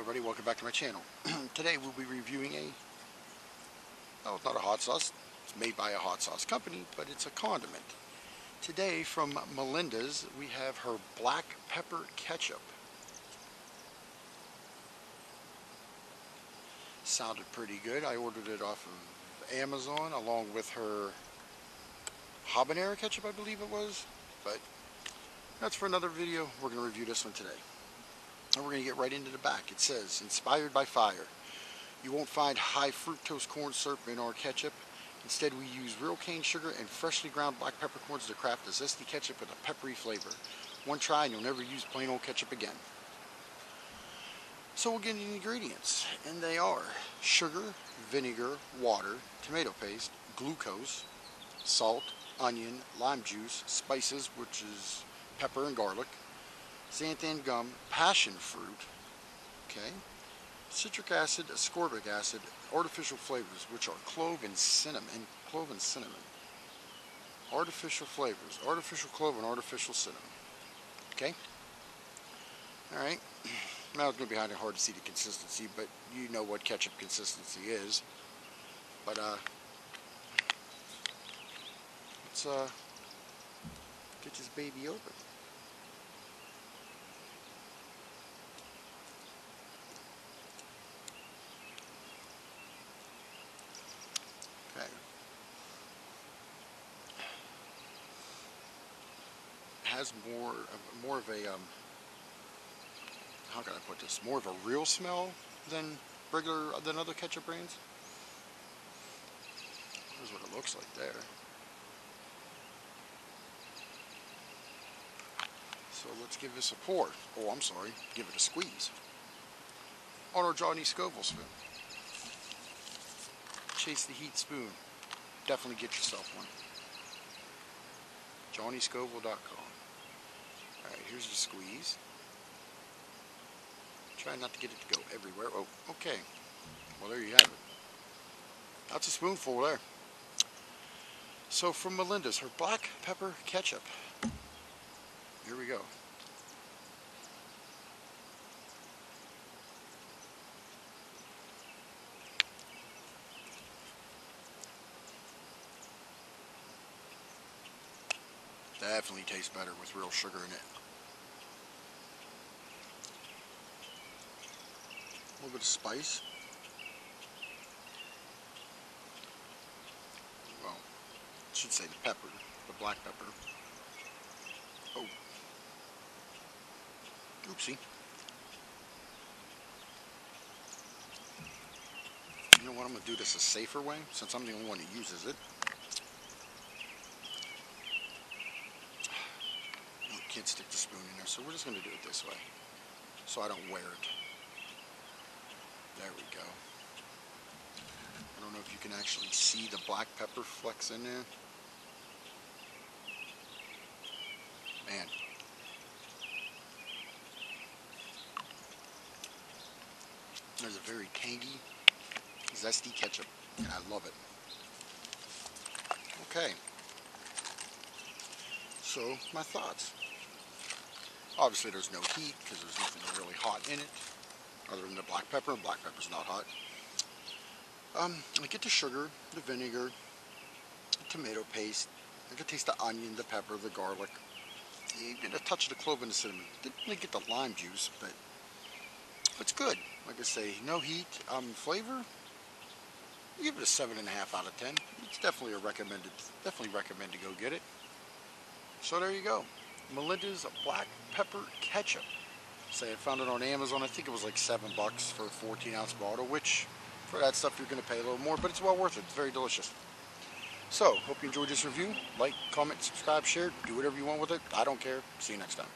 everybody, welcome back to my channel. Today we'll be reviewing a, oh it's not a hot sauce, it's made by a hot sauce company, but it's a condiment. Today from Melinda's we have her black pepper ketchup. Sounded pretty good. I ordered it off of Amazon along with her habanero ketchup I believe it was, but that's for another video. We're going to review this one today. And we're going to get right into the back. It says, inspired by fire. You won't find high fructose corn syrup in our ketchup. Instead, we use real cane sugar and freshly ground black peppercorns to craft a zesty ketchup with a peppery flavor. One try and you'll never use plain old ketchup again. So we'll get the ingredients. And they are sugar, vinegar, water, tomato paste, glucose, salt, onion, lime juice, spices, which is pepper and garlic, xanthan gum, passion fruit, okay, citric acid, ascorbic acid, artificial flavors, which are clove and cinnamon, clove and cinnamon. Artificial flavors, artificial clove and artificial cinnamon. Okay? Alright. Now it's going to be kind of hard to see the consistency, but you know what ketchup consistency is. But, uh, let's, uh, get this baby open. Has more of, more of a um, how can I put this? More of a real smell than regular than other ketchup brands. Here's what it looks like there. So let's give this a pour. Oh, I'm sorry. Give it a squeeze. On our Johnny Scoville spoon. Chase the heat spoon. Definitely get yourself one. JohnnyScoville.com Alright, here's the squeeze. Try not to get it to go everywhere. Oh, okay. Well, there you have it. That's a spoonful there. So from Melinda's, her black pepper ketchup. Here we go. Definitely tastes better with real sugar in it. A little bit of spice. Well, I should say the pepper, the black pepper. Oh. Oopsie. You know what, I'm going to do this a safer way, since I'm the only one who uses it. Stick the spoon in there, so we're just going to do it this way, so I don't wear it. There we go. I don't know if you can actually see the black pepper flecks in there. Man. There's a very tangy, zesty ketchup, and I love it. Okay. So, my thoughts. Obviously there's no heat because there's nothing really hot in it other than the black pepper. And black pepper's not hot. Um, I get the sugar, the vinegar, the tomato paste. I can taste the onion, the pepper, the garlic. Get a touch of the clove and the cinnamon. Didn't really get the lime juice, but it's good. Like I say, no heat. Um, flavor, give it a seven and a half out of ten. It's definitely a recommended. Definitely recommend to go get it. So there you go. Melinda's Black Pepper Ketchup. Say I found it on Amazon. I think it was like seven bucks for a 14 ounce bottle, which for that stuff you're going to pay a little more, but it's well worth it. It's very delicious. So, hope you enjoyed this review. Like, comment, subscribe, share, do whatever you want with it. I don't care. See you next time.